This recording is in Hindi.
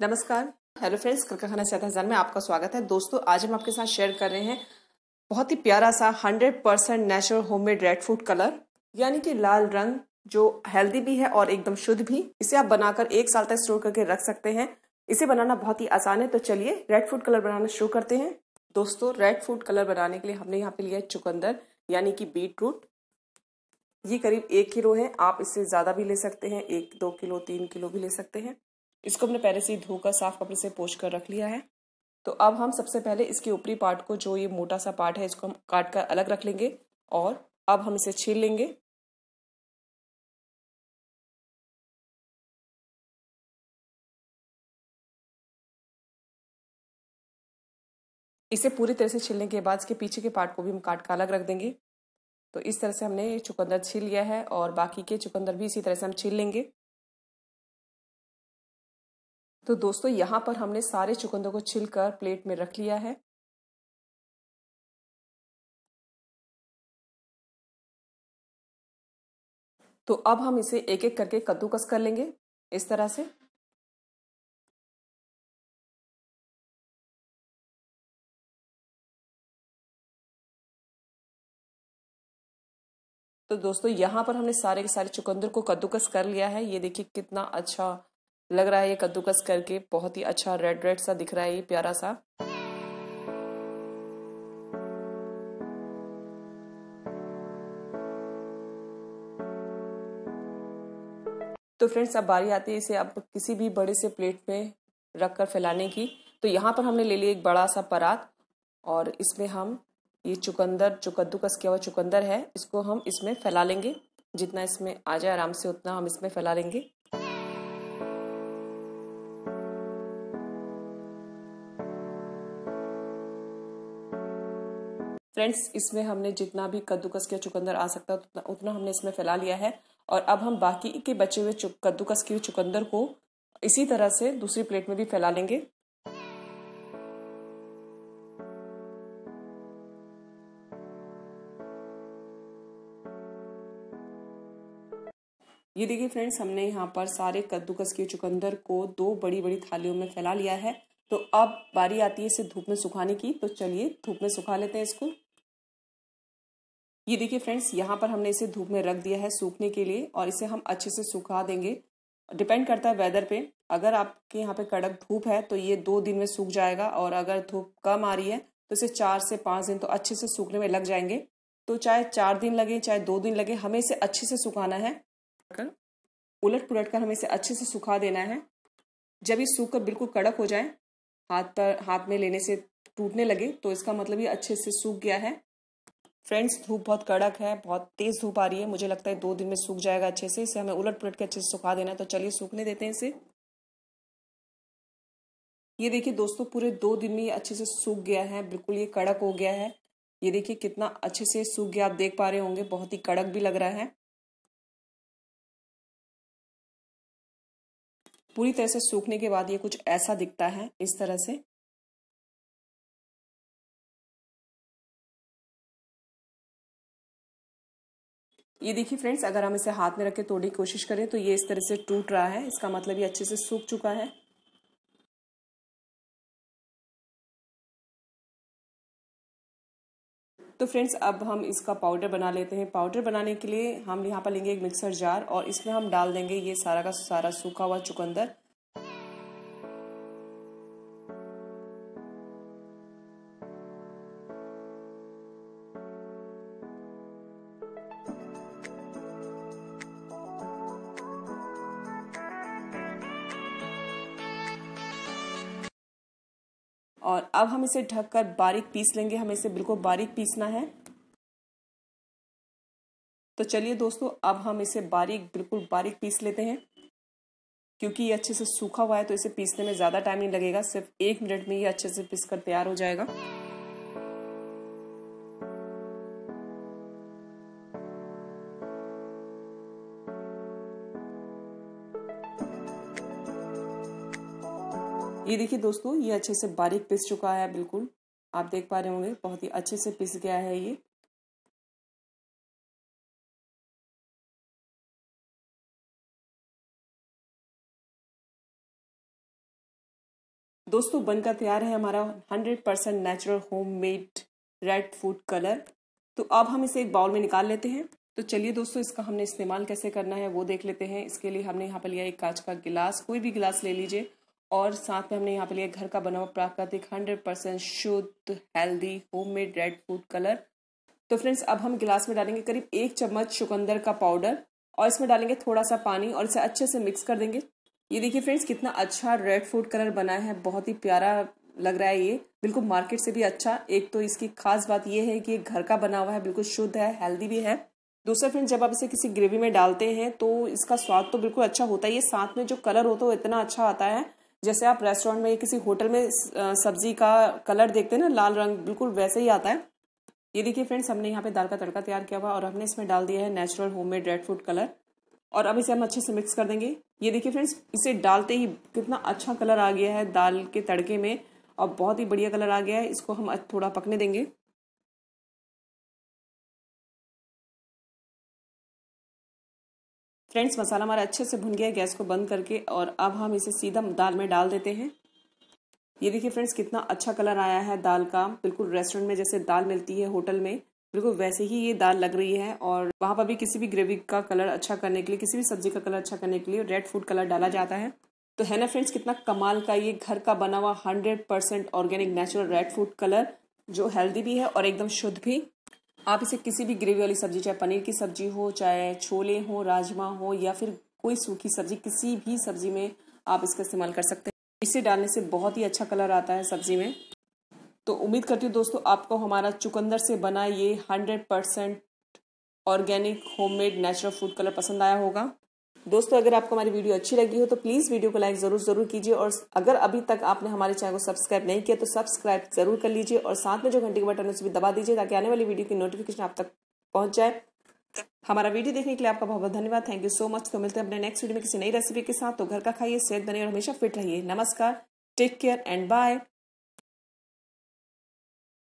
नमस्कार। हेलो फ्रेंड्स कल खाना हज़ार में आपका स्वागत है। दोस्तों, आज हम आपके साथ शेयर कर रहे हैं बहुत ही प्यारा सा 100 percent natural homemade red food colour यानी कि लाल रंग, जो हेल्दी भी है और एकदम शुद्ध भी। इसे आप बनाकर एक साल तक स्टोर करके रख सकते हैं। इसे बनाना बहुत ही आसान है तो चलिए रेड फ़ूड कलर बनाना शुरू करते हैं। दोस्तों रेड फ़ूड कलर बनाने के लिए हमने यहाँ पे लिया है चुकंदर, यानी कि बीट रूट ये करीब एक किलो है, आप इससे ज़्यादा भी ले सकते हैं, एक, दो किलो, तीन किलो भी ले सकते हैं। इसको हमने पहले से ही धोकर साफ़ कपड़े से पोष कर रख लिया है। तो अब हम सबसे पहले इसके ऊपरी पार्ट को, जो ये मोटा सा पार्ट है, इसको हम काट कर अलग रख लेंगे और अब हम इसे छील लेंगे। इसे पूरी तरह से छीलने के बाद इसके पीछे के पार्ट को भी हम काट कर अलग रख देंगे। तो इस तरह से हमने चुकंदर छील लिया है और बाकी के चुकंदर भी इसी तरह से हम छील लेंगे। तो दोस्तों, यहाँ पर हमने सारे चुकंदर को छिल कर प्लेट में रख लिया है। तो अब हम इसे एक एक करके कद्दूकस कर लेंगे, इस तरह से। तो दोस्तों, यहाँ पर हमने सारे के सारे चुकंदर को कद्दूकस कर लिया है। ये देखिए कितना अच्छा लग रहा है ये कद्दूकस करके बहुत ही अच्छा रेड रेड सा दिख रहा है ये प्यारा सा। तो फ्रेंड्स अब बारी आती है इसे अब किसी भी बड़े से प्लेट में रख कर फैलाने की। तो यहाँ पर हमने ले लिया एक बड़ा सा परात और इसमें हम ये चुकंदर, जो कद्दूकस किया हुआ चुकंदर है, इसको हम इसमें फैला लेंगे। जितना इसमें आ जाए आराम से उतना हम इसमें फैला लेंगे। फ्रेंड्स इसमें हमने जितना भी कद्दूकस किया चुकंदर आ सकता है उतना, उतना हमने इसमें फैला लिया है। और अब हम बाकी के बचे हुए कद्दूकस किए चुकंदर को इसी तरह से दूसरी प्लेट में भी फैला लेंगे। ये देखिए फ्रेंड्स हमने यहाँ पर सारे कद्दूकस के चुकंदर को दो बड़ी बड़ी थालियों में फैला लिया है। तो अब बारी आती है इसे धूप में सुखाने की। तो चलिए धूप में सुखा लेते हैं इसको। ये देखिए फ्रेंड्स यहाँ पर हमने इसे धूप में रख दिया है सूखने के लिए और इसे हम अच्छे से सुखा देंगे। डिपेंड करता है वेदर पे। अगर आपके यहाँ पे कड़क धूप है तो ये दो दिन में सूख जाएगा और अगर धूप कम आ रही है तो इसे चार से पाँच दिन तो अच्छे से सूखने में लग जाएँगे। तो चाहे चार दिन लगे, चाहे दो दिन लगे, हमें इसे अच्छे से सुखाना है। उलट पुलट कर हमें इसे अच्छे से सुखा देना है। जब ये सूख कर बिल्कुल कड़क हो जाए, हाथ पर, हाथ में लेने से टूटने लगे तो इसका मतलब ये अच्छे से सूख गया है। फ्रेंड्स धूप बहुत कड़क है, बहुत तेज धूप आ रही है। मुझे लगता है दो दिन में सूख जाएगा अच्छे से। इसे हमें उलट पुलट के अच्छे से सुखा देना है। तो चलिए सूखने देते हैं इसे। ये देखिए दोस्तों, पूरे दो दिन में ये अच्छे से सूख गया है। बिल्कुल ये कड़क हो गया है। ये देखिए कितना अच्छे से सूख गया। आप देख पा रहे होंगे, बहुत ही कड़क भी लग रहा है। पूरी तरह से सूखने के बाद ये कुछ ऐसा दिखता है, इस तरह से। ये देखिए फ्रेंड्स, अगर हम इसे हाथ में रख के तोड़ने की कोशिश करें तो ये इस तरह से टूट रहा है। इसका मतलब ये अच्छे से सूख चुका है। तो फ्रेंड्स, अब हम इसका पाउडर बना लेते हैं। पाउडर बनाने के लिए हम यहाँ पर लेंगे एक मिक्सर जार और इसमें हम डाल देंगे ये सारा का सारा सूखा हुआ चुकंदर। और अब हम इसे ढककर बारीक पीस लेंगे। हमें इसे बिल्कुल बारीक पीसना है। तो चलिए दोस्तों, अब हम इसे बारीक, बिल्कुल बारीक पीस लेते हैं। क्योंकि ये अच्छे से सूखा हुआ है तो इसे पीसने में ज़्यादा टाइम नहीं लगेगा। सिर्फ़ एक मिनट में ये अच्छे से पीस कर तैयार हो जाएगा। ये देखिए दोस्तों, ये अच्छे से बारीक पिस चुका है, बिल्कुल। आप देख पा रहे होंगे, बहुत ही अच्छे से पिस गया है ये। दोस्तों, बनकर तैयार है हमारा hundred percent natural home made red food colour तो अब हम इसे एक बाउल में निकाल लेते हैं। तो चलिए दोस्तों, इसका हमने इस्तेमाल कैसे करना है वो देख लेते हैं। इसके लिए हमने यहाँ पर लिया एक कांच का गिलास। कोई भी गिलास ले लीजिए। और साथ में हमने यहाँ पे लिया घर का बना हुआ प्राकृतिक हंड्रेड परसेंट शुद्ध healthy homemade red food colour तो फ्रेंड्स अब हम गिलास में डालेंगे करीब एक चम्मच चुकंदर का पाउडर और इसमें डालेंगे थोड़ा सा पानी और इसे अच्छे से मिक्स कर देंगे। ये देखिए फ्रेंड्स कितना अच्छा रेड फ़ूड कलर बना है, बहुत ही प्यारा लग रहा है ये। बिल्कुल मार्केट से भी अच्छा। एक तो इसकी खास बात यह है कि घर का बना हुआ है, बिल्कुल शुद्ध है हेल्दी भी है। दूसरा फ्रेंड्स जब आप इसे किसी ग्रेवी में डालते हैं तो इसका स्वाद तो बिल्कुल अच्छा होता ही है। साथ में जो कलर होता है वो इतना अच्छा आता है जैसे आप रेस्टोरेंट में किसी होटल में सब्ज़ी का कलर देखते हैं ना, लाल रंग बिल्कुल वैसे ही आता है। ये देखिए फ्रेंड्स हमने यहाँ पे दाल का तड़का तैयार किया हुआ और हमने इसमें डाल दिया है natural homemade red food colour और अब इसे हम अच्छे से मिक्स कर देंगे। ये देखिए फ्रेंड्स इसे डालते ही कितना अच्छा कलर आ गया है दाल के तड़के में और बहुत ही बढ़िया कलर आ गया है। इसको हम थोड़ा पकने देंगे। फ्रेंड्स, मसाला हमारा अच्छे से भुन गया गैस को बंद करके, और अब हम इसे सीधा दाल में डाल देते हैं। ये देखिए फ्रेंड्स, कितना अच्छा कलर आया है दाल का। बिल्कुल रेस्टोरेंट में जैसे दाल मिलती है होटल में, बिल्कुल वैसे ही ये दाल लग रही है, और वहाँ पर भी किसी भी ग्रेवी का कलर अच्छा करने के लिए, किसी भी सब्ज़ी का कलर अच्छा करने के लिए रेड फ़ूड कलर डाला जाता है। तो है ना फ्रेंड्स, कितना कमाल का ये घर का बना हुआ hundred percent organic natural red food colour, जो हेल्दी भी है और एकदम शुद्ध भी। आप इसे किसी भी ग्रेवी वाली सब्ज़ी, चाहे पनीर की सब्ज़ी हो, चाहे छोले हो, राजमा हो, या फिर कोई सूखी सब्ज़ी, किसी भी सब्ज़ी में आप इसका इस्तेमाल कर सकते हैं। इसे डालने से बहुत ही अच्छा कलर आता है सब्ज़ी में। तो उम्मीद करती हूँ दोस्तों, आपको हमारा चुकंदर से बना ये hundred percent organic homemade natural food colour पसंद आया होगा। दोस्तों, अगर आपको हमारी वीडियो अच्छी लगी हो तो प्लीज़ वीडियो को लाइक ज़रूर ज़रूर कीजिए। और अगर अभी तक आपने हमारे चैनल को सब्सक्राइब नहीं किया तो सब्सक्राइब ज़रूर कर लीजिए और साथ में जो घंटे का बटन है, उसे भी दबा दीजिए ताकि आने वाली वीडियो की नोटिफिकेशन आप तक पहुँच जाए। हमारा वीडियो देखने के लिए आपका बहुत बहुत धन्यवाद। थैंक यू सो मच तो मिलते हैं अपने नेक्स्ट वीडियो में किसी नई रेसिपी के साथ। तो घर का खाइए, सेहत बने और हमेशा फिट रहिए। नमस्कार। Take care and bye